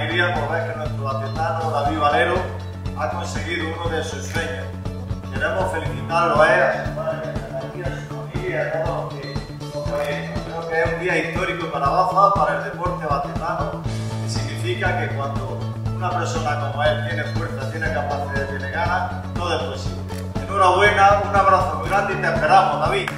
alegría por ver que nuestro latentano David Valero ha conseguido uno de sus sueños. Queremos felicitarlo a él, a su madre, a su familia, a todos los que pues, Creo que es un día histórico para Baza, para el deporte valletano, que significa que cuando una persona como él tiene fuerza, tiene capacidad, tiene ganas, todo es posible. Enhorabuena, un abrazo muy grande y te esperamos, David.